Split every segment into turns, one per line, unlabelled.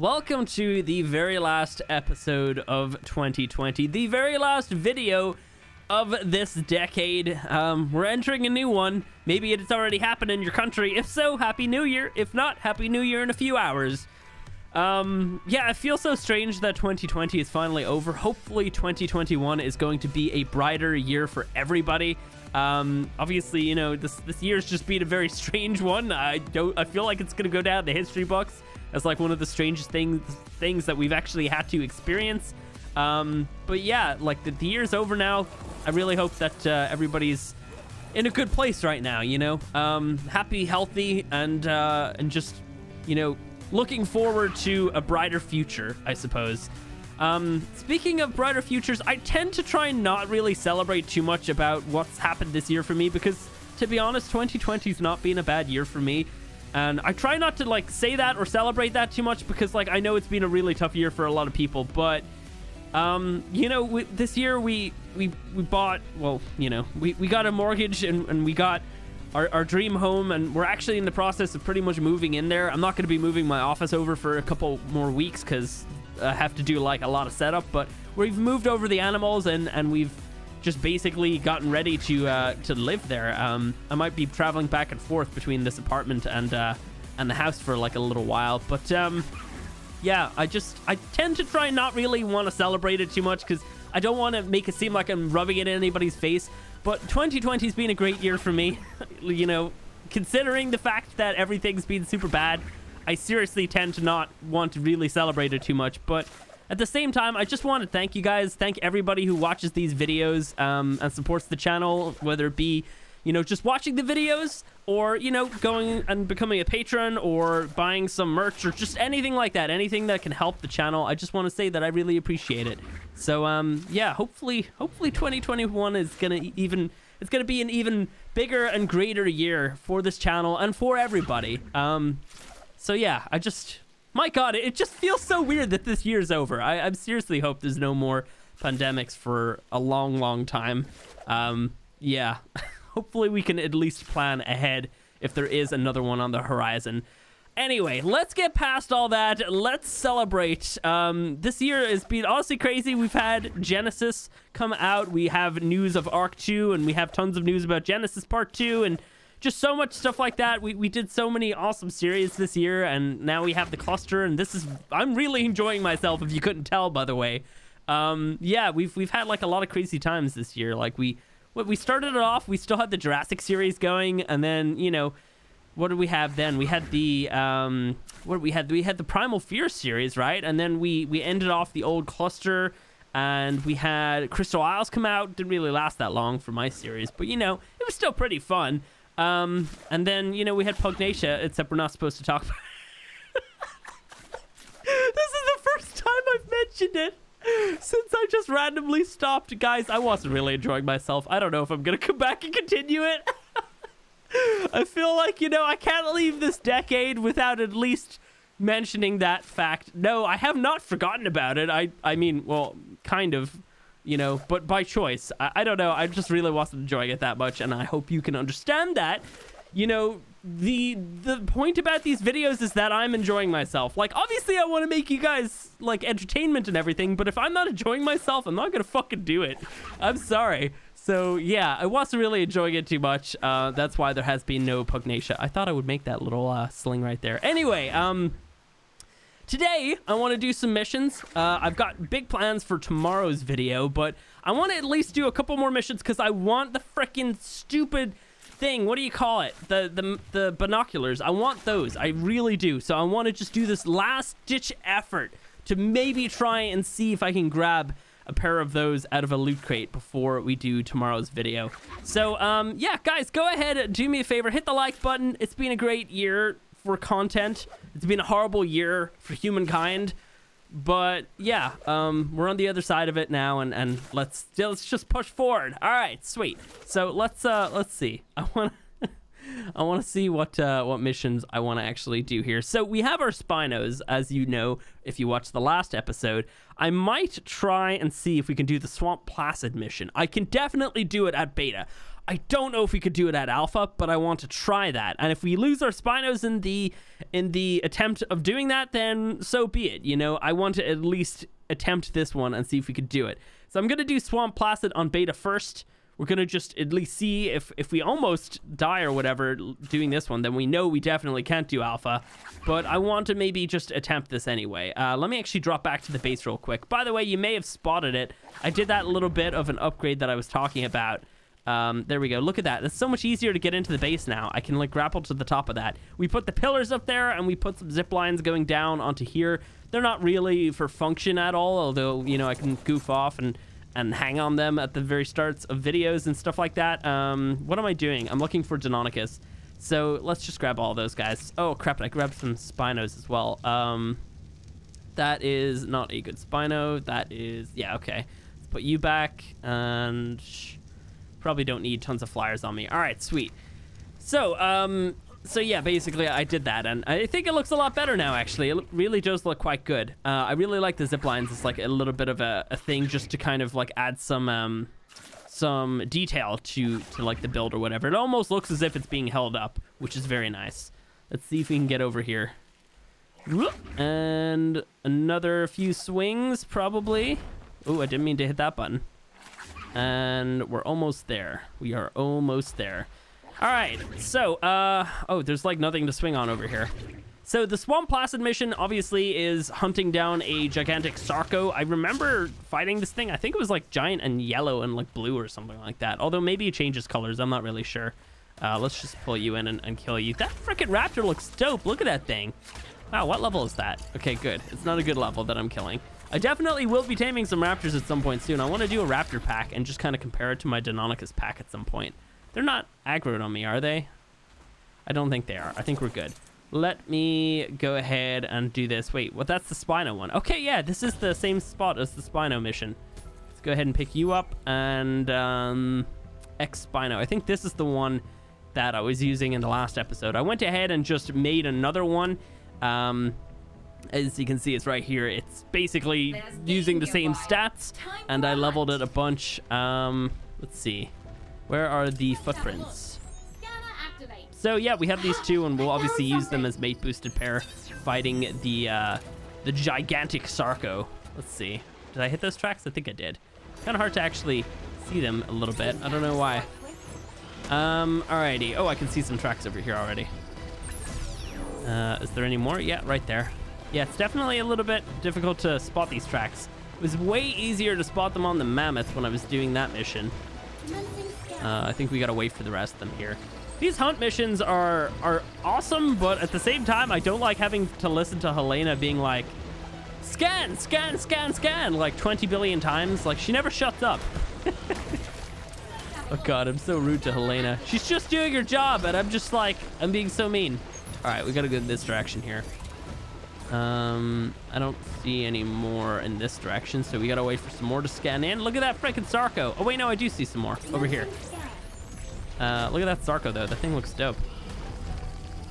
Welcome to the very last episode of 2020, the very last video of this decade. Um, we're entering a new one. Maybe it's already happened in your country. If so, Happy New Year. If not, Happy New Year in a few hours. Um, yeah, it feels so strange that 2020 is finally over. Hopefully, 2021 is going to be a brighter year for everybody. Um, obviously, you know this this year's just been a very strange one. I don't. I feel like it's gonna go down the history books as like one of the strangest things things that we've actually had to experience. Um, but yeah, like the, the year's over now. I really hope that uh, everybody's in a good place right now. You know, um, happy, healthy, and uh, and just you know looking forward to a brighter future. I suppose. Um, speaking of brighter futures, I tend to try and not really celebrate too much about what's happened this year for me because, to be honest, 2020's not been a bad year for me. And I try not to like say that or celebrate that too much because like I know it's been a really tough year for a lot of people, but um, you know, we, this year we we we bought well, you know, we, we got a mortgage and, and we got our, our dream home and we're actually in the process of pretty much moving in there. I'm not going to be moving my office over for a couple more weeks because I have to do like a lot of setup, but we've moved over the animals and and we've just basically gotten ready to uh, to live there. Um, I might be traveling back and forth between this apartment and uh, and the house for like a little while, but um, yeah, I just I tend to try not really want to celebrate it too much because I don't want to make it seem like I'm rubbing it in anybody's face. But 2020 has been a great year for me, you know, considering the fact that everything's been super bad. I seriously tend to not want to really celebrate it too much, but at the same time, I just want to thank you guys, thank everybody who watches these videos um, and supports the channel, whether it be, you know, just watching the videos or, you know, going and becoming a patron or buying some merch or just anything like that, anything that can help the channel. I just want to say that I really appreciate it. So, um, yeah, hopefully, hopefully 2021 is going to even, it's going to be an even bigger and greater year for this channel and for everybody. Um, so yeah, I just, my God, it just feels so weird that this year's over. I, I seriously hope there's no more pandemics for a long, long time. Um, yeah, hopefully we can at least plan ahead if there is another one on the horizon. Anyway, let's get past all that. Let's celebrate. Um, this year has been honestly crazy. We've had Genesis come out. We have news of Ark 2, and we have tons of news about Genesis Part 2, and just so much stuff like that. We, we did so many awesome series this year, and now we have the cluster, and this is I'm really enjoying myself. If you couldn't tell, by the way, um, yeah, we've we've had like a lot of crazy times this year. Like we what we started it off, we still had the Jurassic series going, and then you know. What did we have then? We had the um, what we had? We had the Primal Fear series, right? And then we we ended off the old cluster, and we had Crystal Isles come out. Didn't really last that long for my series, but you know it was still pretty fun. Um, and then, you know, we had Pugnacia, except we're not supposed to talk about This is the first time I've mentioned it since I just randomly stopped. Guys, I wasn't really enjoying myself. I don't know if I'm going to come back and continue it. I feel like, you know, I can't leave this decade without at least mentioning that fact. No, I have not forgotten about it. I I mean, well, kind of you know, but by choice. I, I don't know. I just really wasn't enjoying it that much, and I hope you can understand that. You know, the the point about these videos is that I'm enjoying myself. Like, obviously, I want to make you guys like entertainment and everything, but if I'm not enjoying myself, I'm not gonna fucking do it. I'm sorry. So yeah, I wasn't really enjoying it too much. Uh, that's why there has been no Pugnacia. I thought I would make that little uh, sling right there. Anyway, um, Today, I want to do some missions. Uh, I've got big plans for tomorrow's video, but I want to at least do a couple more missions because I want the freaking stupid thing. What do you call it? The, the, the binoculars. I want those. I really do. So I want to just do this last ditch effort to maybe try and see if I can grab a pair of those out of a loot crate before we do tomorrow's video. So, um, yeah, guys, go ahead, do me a favor, hit the like button. It's been a great year for content. It's been a horrible year for humankind. But yeah, um, we're on the other side of it now, and, and let's let's just push forward. All right, sweet. So let's uh let's see. I want I want to see what uh, what missions I want to actually do here. So we have our Spinos, as you know, if you watched the last episode. I might try and see if we can do the Swamp Placid mission. I can definitely do it at beta. I don't know if we could do it at alpha, but I want to try that. And if we lose our Spinos in the in the attempt of doing that, then so be it. You know, I want to at least attempt this one and see if we could do it. So I'm gonna do Swamp Placid on beta first. We're gonna just at least see if if we almost die or whatever doing this one, then we know we definitely can't do alpha. But I want to maybe just attempt this anyway. Uh, let me actually drop back to the base real quick. By the way, you may have spotted it. I did that little bit of an upgrade that I was talking about. Um, there we go. Look at that. It's so much easier to get into the base now. I can like grapple to the top of that. We put the pillars up there and we put some zip lines going down onto here. They're not really for function at all, although, you know, I can goof off and, and hang on them at the very starts of videos and stuff like that. Um, what am I doing? I'm looking for Deinonychus. So let's just grab all those guys. Oh, crap. I grabbed some Spinos as well. Um, that is not a good Spino. That is... Yeah, okay. Let's put you back and... Probably don't need tons of flyers on me. All right, sweet. So, um, so yeah, basically I did that, and I think it looks a lot better now, actually. It really does look quite good. Uh, I really like the zip lines. It's like a little bit of a, a thing just to kind of like add some, um, some detail to, to like the build or whatever. It almost looks as if it's being held up, which is very nice. Let's see if we can get over here. And another few swings, probably. Oh, I didn't mean to hit that button and we're almost there. We are almost there. All right, so, uh, oh, there's like nothing to swing on over here. So the Swamp Placid mission obviously is hunting down a gigantic Sarco. I remember fighting this thing. I think it was like giant and yellow and like blue or something like that. Although maybe it changes colors. I'm not really sure. Uh, let's just pull you in and, and kill you. That freaking raptor looks dope. Look at that thing. Wow, what level is that? Okay, good. It's not a good level that I'm killing. I definitely will be taming some raptors at some point soon. I want to do a raptor pack and just kind of compare it to my Deinonychus pack at some point. They're not aggroed on me, are they? I don't think they are. I think we're good. Let me go ahead and do this. Wait, well, That's the Spino one. Okay, yeah, this is the same spot as the Spino mission. Let's go ahead and pick you up and um, X Spino. I think this is the one that I was using in the last episode. I went ahead and just made another one. Um, as you can see, it's right here. It's basically using the same stats, and I leveled it a bunch. Um, let's see. Where are the footprints? So yeah, we have these two, and we'll obviously use them as mate boosted pair, fighting the uh, the gigantic Sarco. Let's see. Did I hit those tracks? I think I did. Kind of hard to actually see them a little bit. I don't know why. Um, alrighty. Oh, I can see some tracks over here already. Uh, is there any more? Yeah, right there. Yeah, it's definitely a little bit difficult to spot these tracks. It was way easier to spot them on the Mammoth when I was doing that mission. Uh, I think we gotta wait for the rest of them here. These hunt missions are are awesome, but at the same time, I don't like having to listen to Helena being like, scan, scan, scan, scan, like 20 billion times. Like, she never shuts up. oh god, I'm so rude to Helena. She's just doing her job, and I'm just like, I'm being so mean. All right, we gotta go in this direction here. Um, I don't see any more in this direction, so we gotta wait for some more to scan in. Look at that freaking Sarco. Oh, wait, no, I do see some more over here. Uh, look at that Sarco, though. That thing looks dope.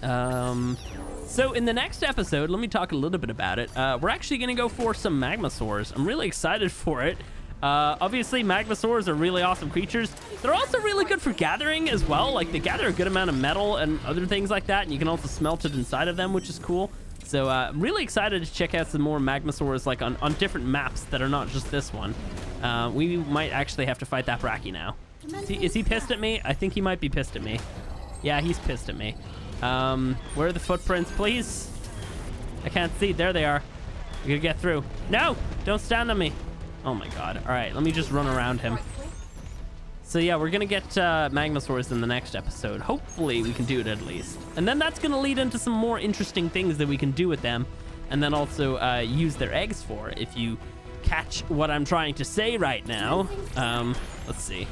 Um, so in the next episode, let me talk a little bit about it. Uh, we're actually gonna go for some Magmasaurs. I'm really excited for it. Uh, obviously, Magmasaurs are really awesome creatures. They're also really good for gathering as well. Like, they gather a good amount of metal and other things like that, and you can also smelt it inside of them, which is cool. So uh, I'm really excited to check out some more Magmasaurs like on, on different maps that are not just this one. Uh, we might actually have to fight that Bracky now. Is he, is he, pissed at me? I think he might be pissed at me. Yeah, he's pissed at me. Um, where are the footprints, please? I can't see. There they are. We gotta get through. No! Don't stand on me. Oh my god. All right, let me just run around him. So yeah, we're gonna get uh, Magmasaurs in the next episode. Hopefully we can do it at least. And then that's gonna lead into some more interesting things that we can do with them. And then also uh, use their eggs for, if you catch what I'm trying to say right now. Um, let's see.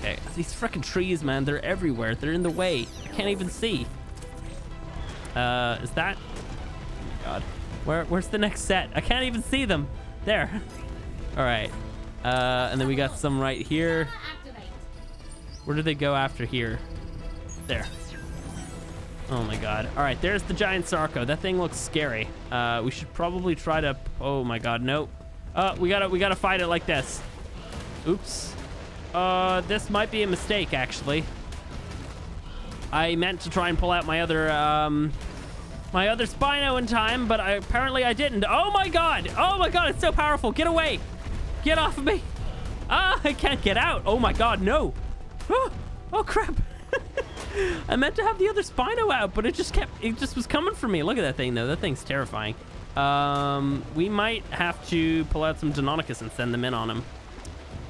Okay, these freaking trees, man, they're everywhere. They're in the way. I can't even see. Uh, is that? Oh my god. Where, where's the next set? I can't even see them. There. All right. Uh, and then we got some right here. Where do they go after here? There. Oh my god. All right, there's the giant Sarco. That thing looks scary. Uh, we should probably try to... Oh my god, nope. Uh, we gotta, we gotta fight it like this. Oops. Uh, this might be a mistake, actually. I meant to try and pull out my other, um, my other Spino in time, but I, apparently I didn't. Oh my god! Oh my god, it's so powerful! Get away! Get off of me! Ah, I can't get out! Oh my god, no! Oh, oh crap! I meant to have the other Spino out, but it just kept, it just was coming for me. Look at that thing, though. That thing's terrifying. Um, we might have to pull out some Deinonychus and send them in on him.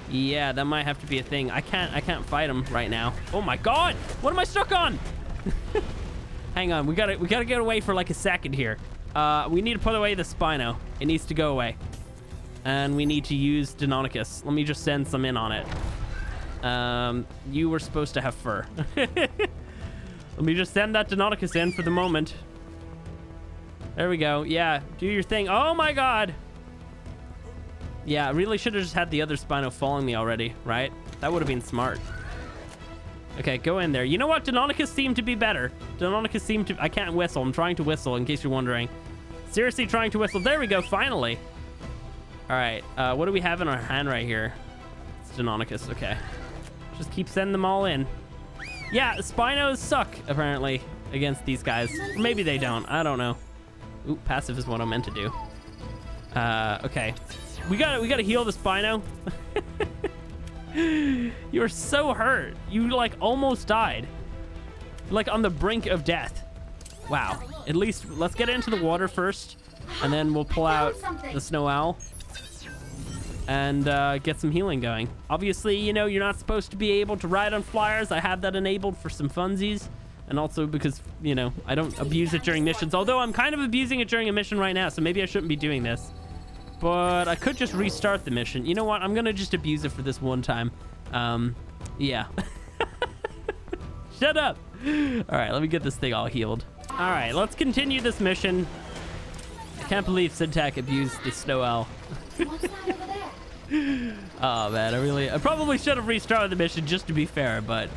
Yeah, that might have to be a thing. I can't, I can't fight him right now. Oh my god! What am I stuck on? Hang on, we gotta, we gotta get away for like a second here. Uh, we need to put away the Spino. It needs to go away. And we need to use Deinonychus. Let me just send some in on it. Um, you were supposed to have fur. Let me just send that Deinonychus in for the moment. There we go. Yeah, do your thing. Oh my god. Yeah, I really should have just had the other Spino following me already, right? That would have been smart. Okay, go in there. You know what? Deinonychus seemed to be better. Deinonychus seemed to... I can't whistle. I'm trying to whistle, in case you're wondering. Seriously trying to whistle. There we go, finally. All right, uh, what do we have in our hand right here? It's Deinonychus, okay. Just keep sending them all in. Yeah, Spinos suck, apparently, against these guys. Or maybe they don't. I don't know. Ooh, passive is what I'm meant to do. Uh, okay. We gotta, we gotta heal the Spino. You're so hurt. You, like, almost died. Like, on the brink of death. Wow. At least, let's get into the water first. And then we'll pull out the Snow Owl and uh, get some healing going. Obviously, you know, you're not supposed to be able to ride on flyers. I have that enabled for some funsies. And also because, you know, I don't abuse it during missions. Although I'm kind of abusing it during a mission right now, so maybe I shouldn't be doing this. But I could just restart the mission. You know what? I'm going to just abuse it for this one time. Um, yeah. Shut up. All right, let me get this thing all healed. All right, let's continue this mission. I can't believe Syntac abused the Snow Owl. oh man, I really, I probably should have restarted the mission just to be fair, but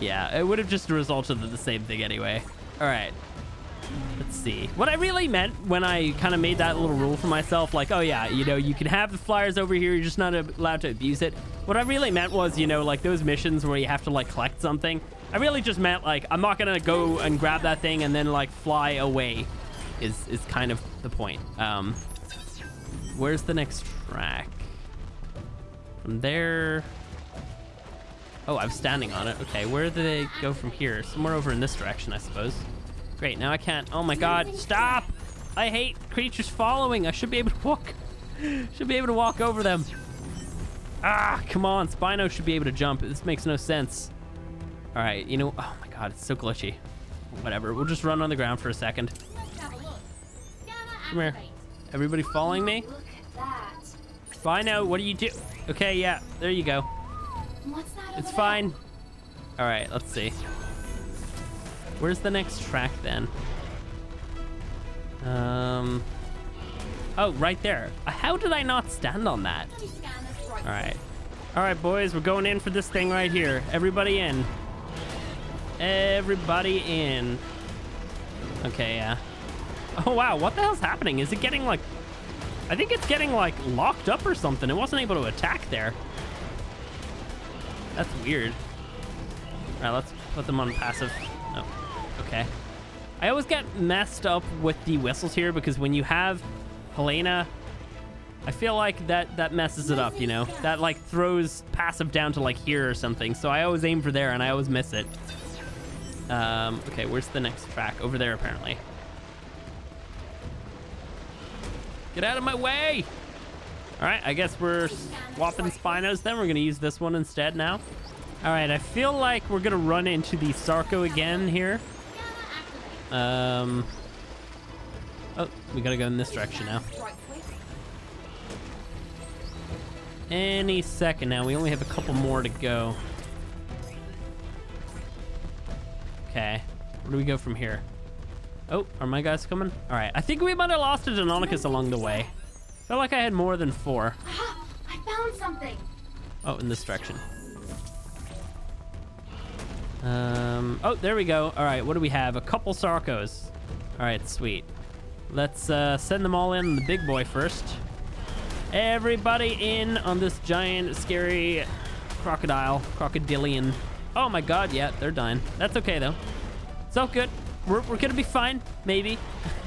yeah, it would have just resulted in the same thing anyway. All right, let's see. What I really meant when I kind of made that little rule for myself, like, oh yeah, you know, you can have the flyers over here, you're just not allowed to abuse it. What I really meant was, you know, like those missions where you have to like collect something. I really just meant like, I'm not gonna go and grab that thing and then like fly away is, is kind of the point. Um, where's the next track? From there... Oh, I'm standing on it. Okay, where do they go from here? Somewhere over in this direction, I suppose. Great, now I can't... Oh my god, stop! I hate creatures following. I should be able to walk... should be able to walk over them. Ah, come on. Spino should be able to jump. This makes no sense. All right, you know... Oh my god, it's so glitchy. Whatever, we'll just run on the ground for a second. Come here. Everybody following me? Spino, what do you do? Okay, yeah, there you go. it's fine. All right, let's see. Where's the next track then? Um. Oh, right there. How did I not stand on that? All right. All right, boys, we're going in for this thing right here. Everybody in. Everybody in. Okay, yeah. Oh, wow. What the hell's happening? Is it getting, like, I think it's getting like locked up or something. It wasn't able to attack there. That's weird. All right, let's put them on passive. Oh, okay. I always get messed up with the whistles here because when you have Helena, I feel like that that messes it up, you know? That like throws passive down to like here or something. So I always aim for there and I always miss it. Um, okay, where's the next track? Over there, apparently. Get out of my way! All right, I guess we're swapping Spinos then. We're gonna use this one instead now. All right, I feel like we're gonna run into the Sarco again here. Um, oh, we gotta go in this direction now. Any second now. We only have a couple more to go. Okay, where do we go from here? Oh, are my guys coming? All right, I think we might have lost a Deinonychus along the way. Felt like I had more than four.
I found something.
Oh, in this direction. Um, oh, there we go. All right, what do we have? A couple Sarcos. All right, sweet. Let's uh, send them all in the big boy first. Everybody in on this giant, scary crocodile, crocodilian. Oh my god, yeah, they're dying. That's okay though. It's all good. We're, we're gonna be fine, maybe.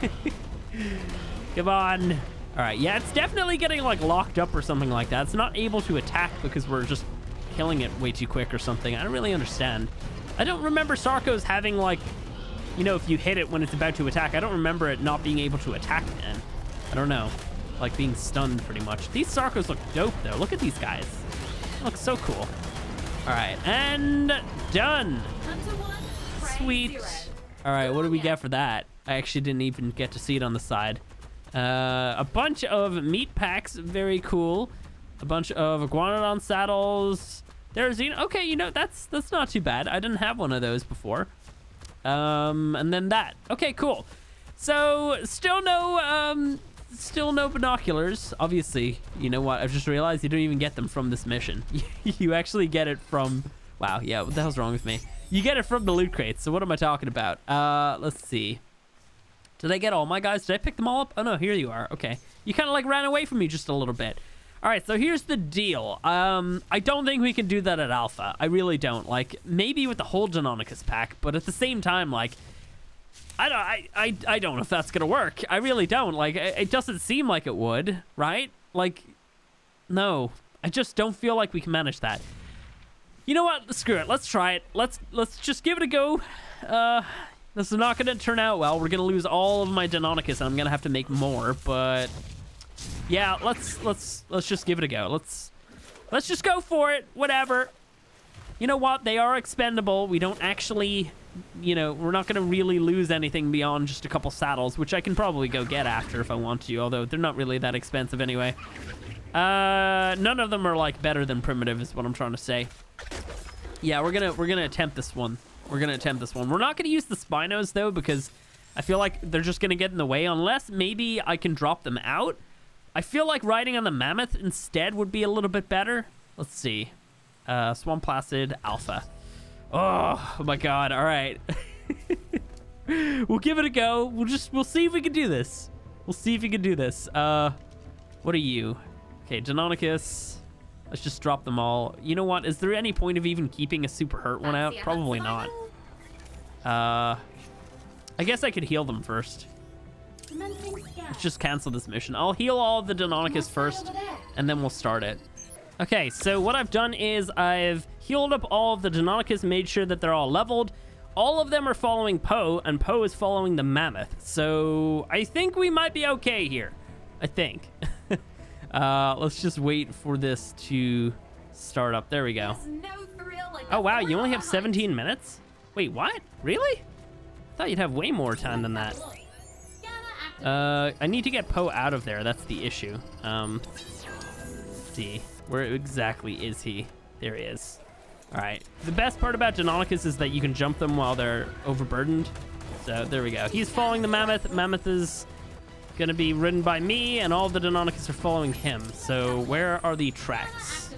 Come on. All right, yeah, it's definitely getting like locked up or something like that. It's not able to attack because we're just killing it way too quick or something. I don't really understand. I don't remember Sarco's having like, you know, if you hit it when it's about to attack. I don't remember it not being able to attack then. I don't know. Like being stunned pretty much. These Sarcos look dope though. Look at these guys. They look so cool. All right, and done. Sweet. All right, what do we get for that? I actually didn't even get to see it on the side. Uh, a bunch of meat packs, very cool. A bunch of iguanodon saddles. There's, okay, you know, that's that's not too bad. I didn't have one of those before. Um, and then that. Okay, cool. So still no, um, still no binoculars. Obviously, you know what? I've just realized you don't even get them from this mission. you actually get it from. Wow, yeah. What the hell's wrong with me? You get it from the loot crates. So what am I talking about? Uh, let's see. Did I get all my guys? Did I pick them all up? Oh no, here you are. Okay. You kind of like ran away from me just a little bit. All right, so here's the deal. Um, I don't think we can do that at Alpha. I really don't. Like, maybe with the whole Deinonychus pack, but at the same time, like, I don't, I, I, I don't know if that's gonna work. I really don't. Like, it, it doesn't seem like it would, right? Like, no, I just don't feel like we can manage that. You know what? Screw it. Let's try it. Let's let's just give it a go. Uh, this is not gonna turn out well. We're gonna lose all of my Deinonychus, and I'm gonna have to make more. But yeah, let's let's let's just give it a go. Let's let's just go for it. Whatever. You know what? They are expendable. We don't actually, you know, we're not gonna really lose anything beyond just a couple saddles, which I can probably go get after if I want to. Although they're not really that expensive anyway. Uh, none of them are like better than primitive, is what I'm trying to say. Yeah, we're gonna we're gonna attempt this one. We're gonna attempt this one. We're not gonna use the Spinos though because I feel like they're just gonna get in the way unless maybe I can drop them out. I feel like riding on the Mammoth instead would be a little bit better. Let's see. Uh, Swamp Placid Alpha. Oh, my God! All right. we'll give it a go. We'll just we'll see if we can do this. We'll see if we can do this. Uh, what are you? Okay, Deinonychus. Let's just drop them all. You know what? Is there any point of even keeping a super hurt one out? Probably not. Uh, I guess I could heal them first. Let's just cancel this mission. I'll heal all of the Deinonychus first, and then we'll start it. Okay, so what I've done is I've healed up all of the Deinonychus, made sure that they're all leveled. All of them are following Poe, and Poe is following the Mammoth. So I think we might be okay here. I think. uh, let's just wait for this to start up. There we go.
There's no thrill like
Oh, wow, you only have 17 minutes? Wait, what? Really? I thought you'd have way more time than that.
hunt. Scanner activated.
Uh, I need to get Poe out of there. That's the issue. Um, let's see. Where exactly is he? There he is. All right. The best part about Deinonychus is that you can jump them while they're overburdened. So there we go. He's following the Mammoth. Mammoth is going to be ridden by me, and all the Deinonychus are following him. So where are the tracks?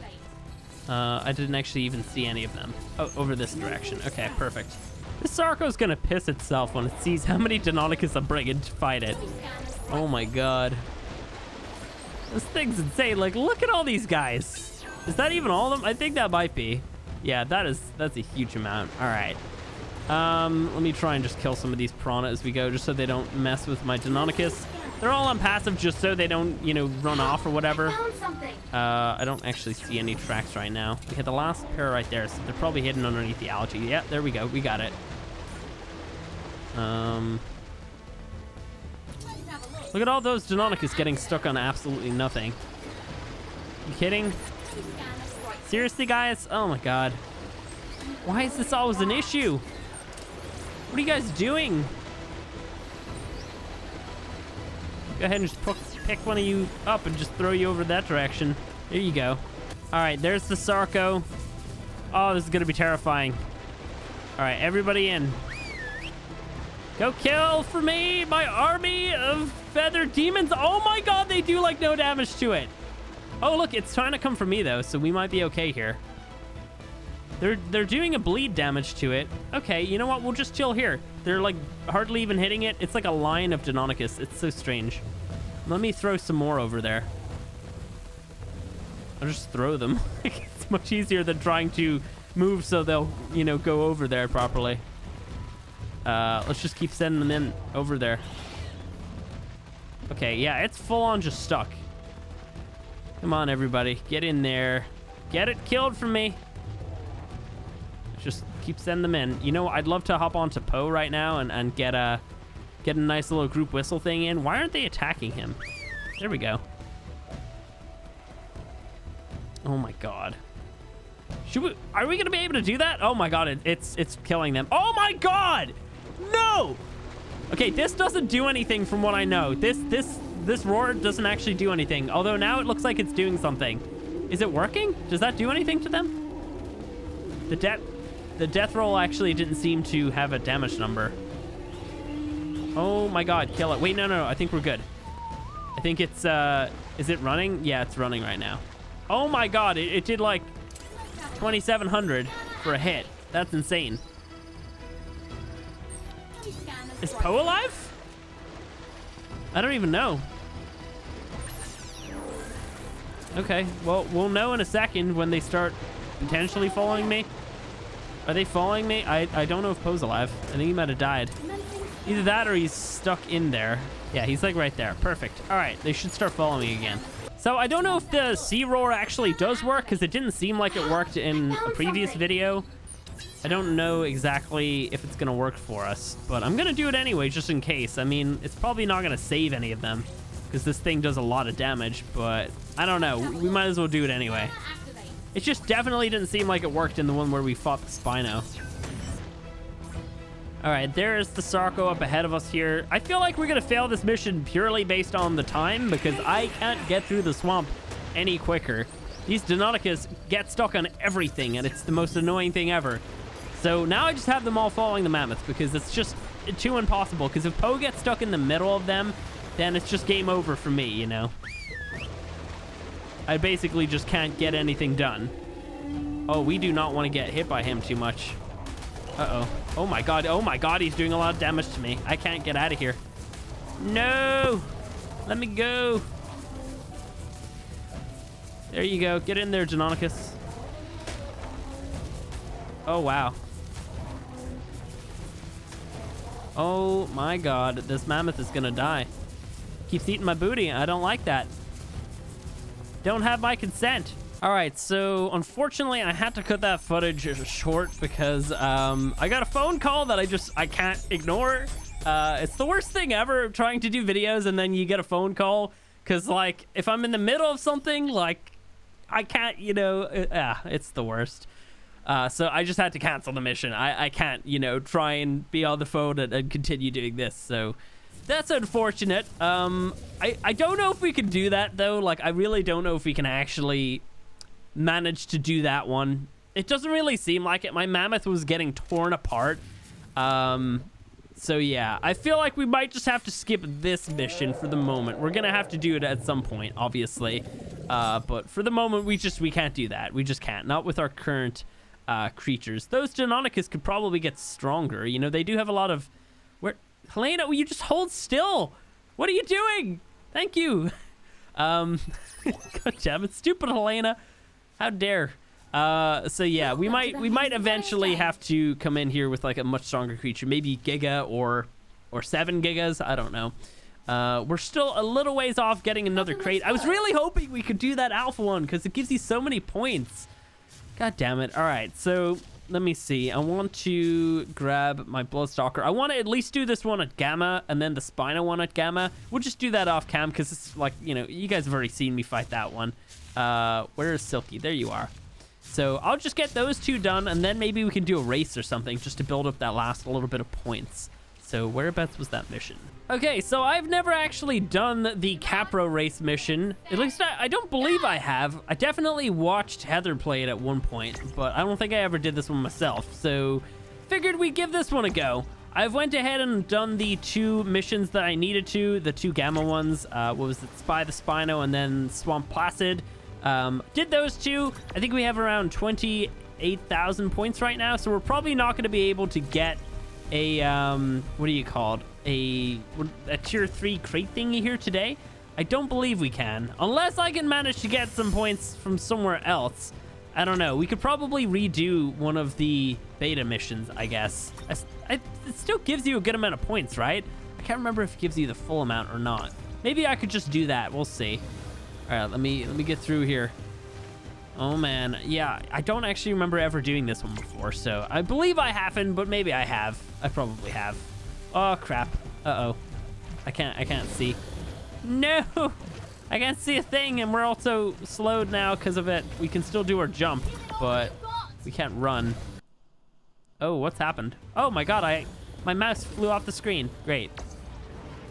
Uh, I didn't actually even see any of them. Oh, over this direction. Okay, perfect. This Sarco's gonna piss itself when it sees how many Deinonychus I'm bringing to fight it. Oh my god. This thing's insane. Like, look at all these guys. Is that even all of them? I think that might be. Yeah, that is, that's a huge amount. All right. Um, let me try and just kill some of these piranha as we go, just so they don't mess with my Deinonychus. They're all on passive just so they don't, you know, run off or whatever. Uh, I don't actually see any tracks right now. We had the last pair right there, so they're probably hidden underneath the algae. Yeah, there we go. We got it. Um,
Let's have a look.
look at all those Deinonychus getting stuck on absolutely nothing. You kidding? Seriously, guys? Oh my god. Why is this always an issue? What are you guys doing? Go ahead and just pick, one of you up and just throw you over that direction. There you go. All right, there's the Sarco. Oh, this is going to be terrifying. All right, everybody in. Go kill for me my army of feather demons. Oh my god, they do like no damage to it. Oh, look, it's trying to come for me though, so we might be okay here. They're they're doing a bleed damage to it. Okay, you know what? We'll just chill here. They're like hardly even hitting it. It's like a line of Deinonychus. It's so strange. Let me throw some more over there. I'll just throw them. it's much easier than trying to move so they'll, you know, go over there properly. Uh, let's just keep sending them in over there. Okay, yeah, it's full on just stuck. Come on, everybody. Get in there. Get it killed for me. Keep sending them in. You know, I'd love to hop onto Poe right now and, and get a get a nice little group whistle thing in. Why aren't they attacking him? There we go. Oh my god. Should we, are we gonna be able to do that? Oh my god, it, it's it's killing them. Oh my god! No! Okay, this doesn't do anything from what I know. This this this roar doesn't actually do anything. Although now it looks like it's doing something. Is it working? Does that do anything to them? The death the death roll actually didn't seem to have a damage number. Oh my god, kill it. Wait, no, no, no. I think we're good. I think it's, uh, is it running? Yeah, it's running right now. Oh my god, it, it did like 2,700 for a hit. That's insane. Is Poe alive? I don't even know. Okay, well, we'll know in a second when they start potentially following me. Are they following me? I, I don't know if Poe's alive. I think he might have died. Either that or he's stuck in there. Yeah, he's like right there. Perfect. All right, they should start following me again. So I don't know if the sea roar actually does work because it didn't seem like it worked in a previous video. I don't know exactly if it's going to work for us, but I'm going to do it anyway just in case. I mean, it's probably not going to save any of them because this thing does a lot of damage, but I don't know. We might as well do it anyway. It just definitely didn't seem like it worked in the one where we fought the Spino. All right, there's the Sarco up ahead of us here. I feel like we're going to fail this mission purely based on the time because I can't get through the swamp any quicker. These Deinonychus get stuck on everything, and it's the most annoying thing ever. So now I just have them all following the mammoths because it's just too impossible. Because if Poe gets stuck in the middle of them, then it's just game over for me, you know? I basically just can't get anything done. Oh, we do not want to get hit by him too much. Uh-oh. Oh my god. Oh my god, he's doing a lot of damage to me. I can't get out of here. No! Let me go. There you go. Get in there, Deinonychus. Oh, wow. Oh my god, this mammoth is gonna die. Keeps eating my booty. I don't like that. Don't have my consent. All right, so unfortunately, I had to cut that footage short because um, I got a phone call that I just I can't ignore. Uh, it's the worst thing ever trying to do videos and then you get a phone call because like if I'm in the middle of something, like I can't, you know, uh, yeah, it's the worst. Uh, so I just had to cancel the mission. I, I can't, you know, try and be on the phone and, and continue doing this. So that's unfortunate. Um, I, I don't know if we can do that, though. Like, I really don't know if we can actually manage to do that one. It doesn't really seem like it. My mammoth was getting torn apart. Um, so, yeah. I feel like we might just have to skip this mission for the moment. We're going to have to do it at some point, obviously. Uh, but for the moment, we just we can't do that. We just can't. Not with our current uh, creatures. Those Deinonychus could probably get stronger. You know, they do have a lot of... Where Helena, will you just hold still? What are you doing? Thank you. Um, God damn it, stupid Helena. How dare. Uh, so yeah, we might we might eventually have to come in here with like a much stronger creature, maybe Giga or or seven Gigas. I don't know. Uh, we're still a little ways off getting another crate. I was really hoping we could do that alpha one because it gives you so many points. God damn it. All right, so let me see. I want to grab my Bloodstalker. I want to at least do this one at Gamma and then the Spino one at Gamma. We'll just do that off cam because it's like, you know, you guys have already seen me fight that one. Uh, where is Silky? There you are. So I'll just get those two done and then maybe we can do a race or something just to build up that last little bit of points. So whereabouts was that mission? Okay, so I've never actually done the Capro race mission. At least I, I, don't believe I have. I definitely watched Heather play it at one point, but I don't think I ever did this one myself. So figured we'd give this one a go. I've went ahead and done the two missions that I needed to, the two Gamma ones. Uh, what was it? Spy the Spino and then Swamp Placid. Um, did those two. I think we have around 28,000 points right now, so we're probably not going to be able to get a um what do you call it a a tier three crate thingy here today i don't believe we can unless i can manage to get some points from somewhere else I don't know. We could probably redo one of the beta missions, I guess. I I- it still gives you a good amount of points, right? I can't remember if it gives you the full amount or not. Maybe I could just do that. We'll see. All right, let me let me get through here. Oh man, yeah, I don't actually remember ever doing this one before, so I believe I haven't, but maybe I have. I probably have. Oh crap. Uh oh. I can't I can't see. No! I can't see a thing, and we're also slowed now because of it. We can still do our jump, but we can't run. Oh, what's happened? Oh my god, I my mouse flew off the screen. Great.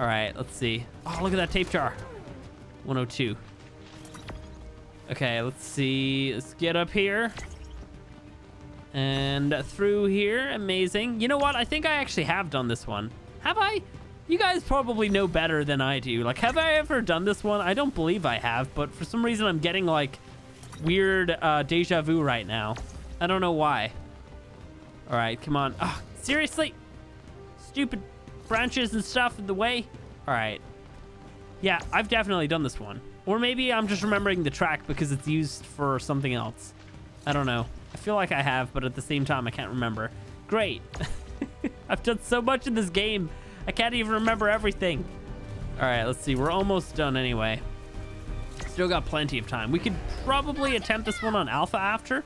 All right, let's see. Oh, look at that tape jar. 102. Okay, let's see. Let's get up here. And through here. Amazing. You know what? I think I actually have done this one. Have I? You guys probably know better than I do. Like, have I ever done this one? I don't believe I have, but for some reason I'm getting, like, weird uh, deja vu right now. I don't know why. All right, come on. Ah, seriously? Stupid branches and stuff in the way? All right. Yeah, I've definitely done this one. Or maybe I'm just remembering the track because it's used for something else. I don't know. I feel like I have, but at the same time, I can't remember. Great. I've done so much in this game. I can't even remember everything. All right, let's see. We're almost done anyway. Still got plenty of time. We could probably attempt this one on alpha after.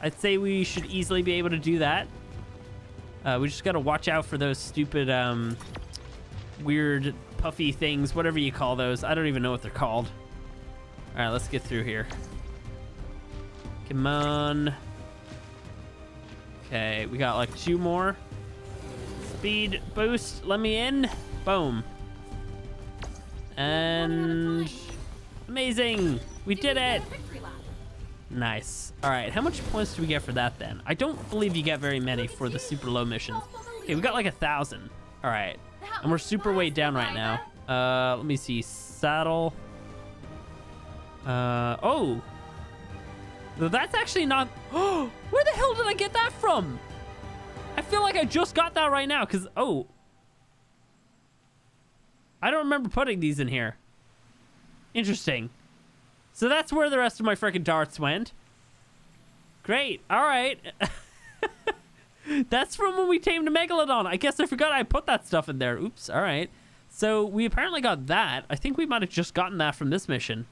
I'd say we should easily be able to do that. Uh, we just got to watch out for those stupid, um, weird puffy things, whatever you call those. I don't even know what they're called. All right, let's get through here. Come on. Okay, we got like two more. Speed boost, let me in. Boom. And amazing. We did it. Nice. All right, how much points do we get for that then? I don't believe you get very many for the super low missions. Okay, we got like a thousand. All right, and we're super way down right now. Uh, let me see. Saddle. Uh, oh. That's actually not. Oh, where the hell did I get that from? I feel like I just got that right now because, oh. I don't remember putting these in here. Interesting. So that's where the rest of my freaking darts went. Great. All right. that's from when we tamed a Megalodon. I guess I forgot I put that stuff in there. Oops. All right. So we apparently got that. I think we might have just gotten that from this mission.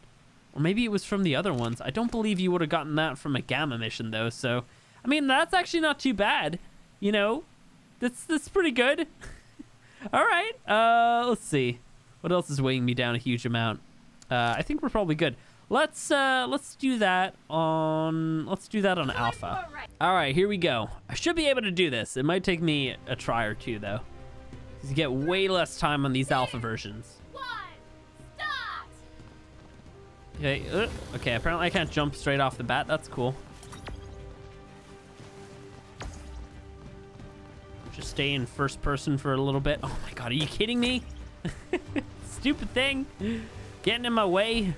Or maybe it was from the other ones. I don't believe you would have gotten that from a Gamma mission, though. So, I mean, that's actually not too bad. You know, that's, that's pretty good. All right. Uh, let's see. What else is weighing me down a huge amount? Uh, I think we're probably good. Let's uh, let's do that on let's do that on alpha. All right, here we go. I should be able to do this. It might take me a try or two though. You get way less time on these alpha versions. Okay, uh, okay. Apparently, I can't jump straight off the bat. That's cool. Just stay in first person for a little bit. Oh my god, are you kidding me? Stupid thing, getting in my way.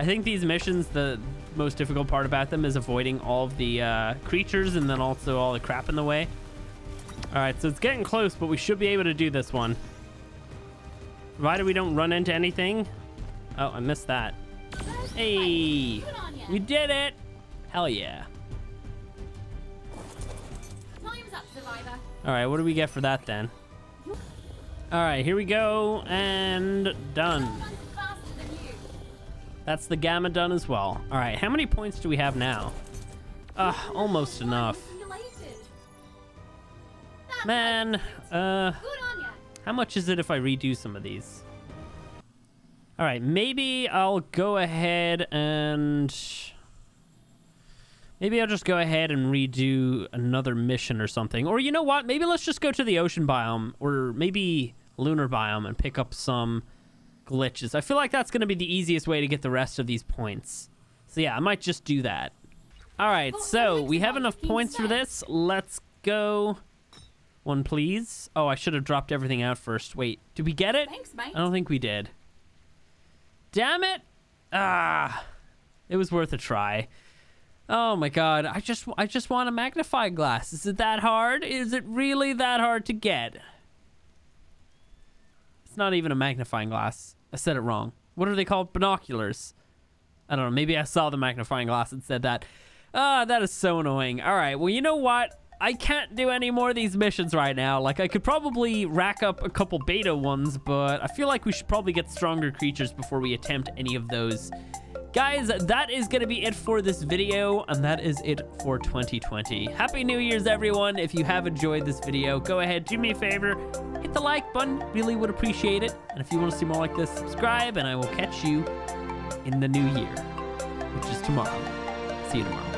I think these missions, the most difficult part about them is avoiding all of the uh, creatures and then also all the crap in the way. All right, so it's getting close, but we should be able to do this one. Provided we don't run into anything. Oh, I missed that. Hey,
Good on ya.
we did it. Hell yeah.
Time's up, survivor.
All right, what do we get for that then? All right, here we go, and done.
Runs faster than you.
That's the gamma done as well. All right, how many points do we have now? Uh, almost enough. Man, uh,
Good on ya.
how much is it if I redo some of these? All right, maybe I'll go ahead and... Maybe I'll just go ahead and redo another mission or something. Or you know what? Maybe let's just go to the ocean biome or maybe lunar biome and pick up some glitches. I feel like that's going to be the easiest way to get the rest of these points. So yeah, I might just do that. All right, so we have enough points for this. Let's go. One, please. Oh, I should have dropped everything out first. Wait, did we get it?
Thanks, mate.
I don't think we did. Damn it! Ah, it was worth a try. Oh my god, I just I just want a magnifying glass. Is it that hard? Is it really that hard to get? It's not even a magnifying glass. I said it wrong. What are they called? Binoculars. I don't know. Maybe I saw the magnifying glass and said that. Ah, that is so annoying. All right. Well, you know what? I can't do any more of these missions right now. Like, I could probably rack up a couple beta ones, but I feel like we should probably get stronger creatures before we attempt any of those. Guys, that is going to be it for this video, and that is it for 2020. Happy New Year's, everyone. If you have enjoyed this video, go ahead, do me a favor, hit the like button. Really would appreciate it. And if you want to see more like this, subscribe, and I will catch you in the new year, which is tomorrow. See you tomorrow.